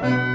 Bye.